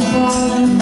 falling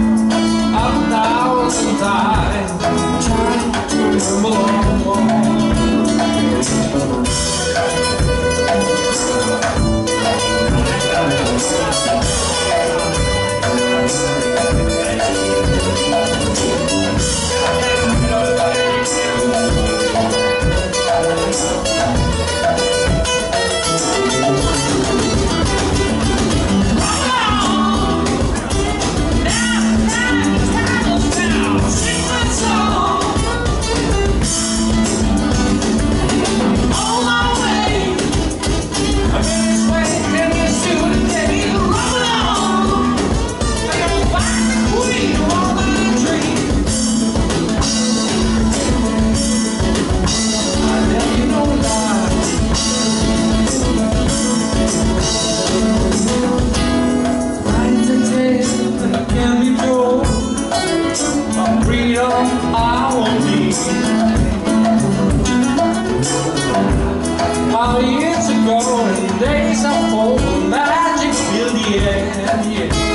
I will be years ago in days of old magic filled the air, yeah.